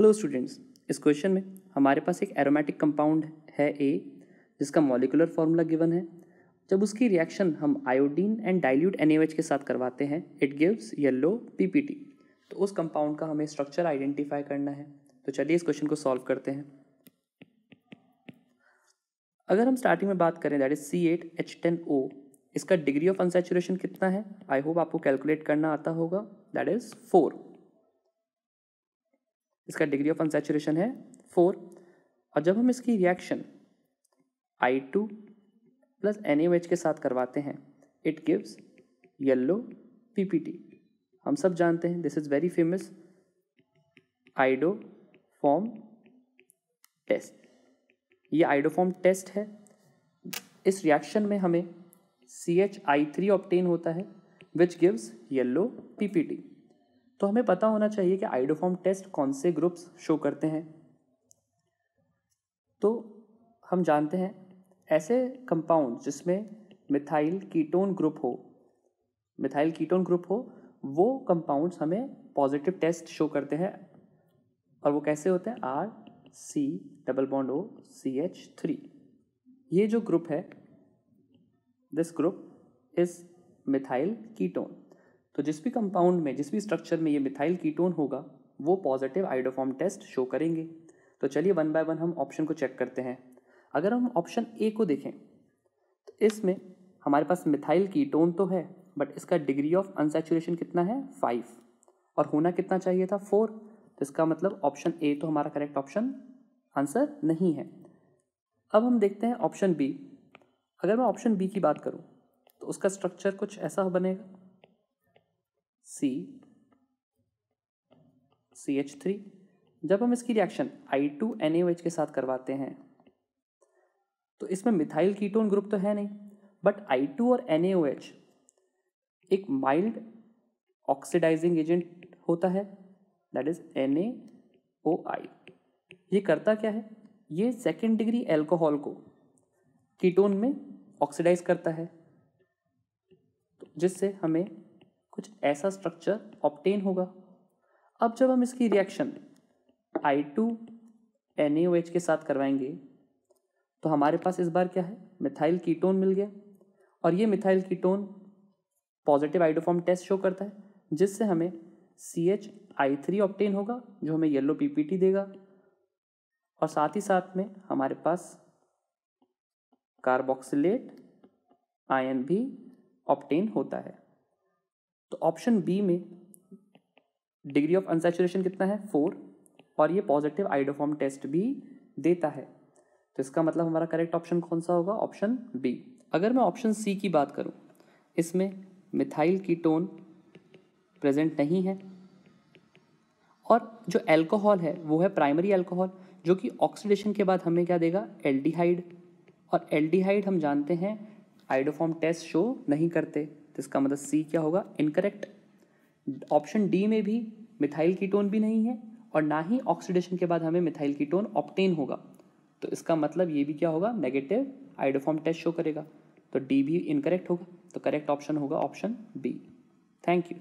Hello students इस question में हमारे पास एक एरोमेटिक कंपाउंड है ए जिसका मॉलिकुलर फार्मूला गिवन है। जब उसकी रिएक्शन हम आयोडीन एंड डाइल्यूट एन के साथ करवाते हैं इट गिव्स येलो पीपीटी तो उस कंपाउंड का हमें स्ट्रक्चर आइडेंटिफाई करना है। तो चलिए इस क्वेश्चन को सॉल्व करते हैं। अगर हम स्टार्टिंग में बात करें that is C eight H ten O इसका डिग्री ऑफ़ अनसेचुरेशन कितना है? आई होप आपको कैलकुलेट करना आता होगा। दैट इज़ फोर इसका डिग्री ऑफ़ अनसेचुरेशन है फोर और जब हम इसकी reaction I two plus N H के साथ करवाते हैं इट गिव्स येल्लो पीपीटी हम सब जानते हैं this is very famous iodoform test ये आइडोफॉर्म टेस्ट है। इस रिएक्शन में हमें C H I three obtain होता है विच गिव्स येल्लो पीपीटी तो हमें पता होना चाहिए कि आइडोफॉर्म टेस्ट कौन से ग्रुप्स शो करते हैं। तो हम जानते हैं, ऐसे कंपाउंड जिसमें मिथाइल कीटोन ग्रुप हो मिथाइल कीटोन ग्रुप हो, वो कंपाउंड्स हमें पॉजिटिव टेस्ट शो करते हैं। और वो कैसे होते हैं? R C double bond O C H three ये जो ग्रुप है this group is methyl ketone तो जिस भी कंपाउंड में, जिस भी स्ट्रक्चर में ये मिथाइल कीटोन होगा, वो पॉजिटिव आइडोफॉर्म टेस्ट शो करेंगे। तो चलिए वन बाय वन हम ऑप्शन को चेक करते हैं। अगर हम ऑप्शन ए को देखें तो इसमें हमारे पास मिथाइल कीटोन तो है बट इसका डिग्री ऑफ़ अनसेचुरेशन कितना है? फाइव और होना कितना चाहिए था? फोर तो इसका मतलब ऑप्शन ए तो हमारा करेक्ट ऑप्शन आंसर नहीं है। अब हम देखते हैं ऑप्शन बी अगर मैं ऑप्शन बी की बात करूँ तो उसका स्ट्रक्चर कुछ ऐसा बनेगा। सी सी एच थ्री जब हम इसकी reaction I two N H के साथ करवाते हैं तो इसमें मिथाइल कीटोन ग्रुप तो है नहीं बट आई टू और एन एच एक माइल्ड ऑक्सीडाइजिंग एजेंट होता है that is N A O I ये करता क्या है? ये सेकेंड डिग्री एल्कोहल को कीटोन में ऑक्सीडाइज करता है, जिससे हमें कुछ ऐसा स्ट्रक्चर ऑप्टेन होगा। अब जब हम इसकी रिएक्शन आई टू एन के साथ करवाएँगे तो हमारे पास इस बार क्या है? मिथाइल कीटोन मिल गया। और ये methyl ketone positive iodoform test show करता है, जिससे हमें C H I three obtain होगा, जो हमें येलो पीपीटी देगा। और साथ ही साथ में हमारे पास कार्बोक्सिलेट आयन भी ऑप्टेन होता है। तो ऑप्शन बी में डिग्री ऑफ़ अनसेचुरेशन कितना है? फोर और ये पॉजिटिव आइडोफॉर्म टेस्ट भी देता है। तो इसका मतलब हमारा करेक्ट ऑप्शन कौन सा होगा? ऑप्शन बी अगर मैं ऑप्शन सी की बात करूँ, इसमें मिथाइल कीटोन प्रेजेंट नहीं है और जो एल्कोहल है, वो है प्राइमरी एल्कोहल जो कि ऑक्सीडेशन के बाद हमें क्या देगा? एल्डिहाइड और एल्डिहाइड हम जानते हैं आइडोफॉर्म टेस्ट शो नहीं करते तो इसका मतलब सी क्या होगा? इनकरेक्ट ऑप्शन डी में भी मिथाइल कीटोन भी नहीं है और ना ही ऑक्सीडेशन के बाद हमें मिथाइल कीटोन ऑप्टेन होगा। तो इसका मतलब ये भी क्या होगा? नेगेटिव आइडोफॉर्म टेस्ट शो करेगा। तो डी भी इनकरेक्ट होगा। तो करेक्ट ऑप्शन होगा ऑप्शन बी थैंक यू